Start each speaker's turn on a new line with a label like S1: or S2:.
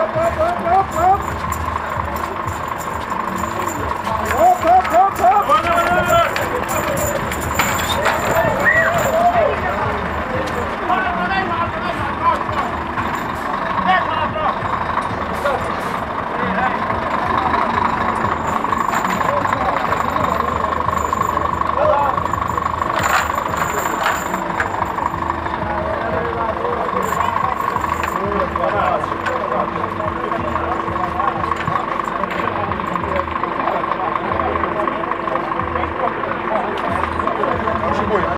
S1: Hop, hop, hop, hop, hop. Hop, hop, hop, hop.
S2: Thank you. gbogbo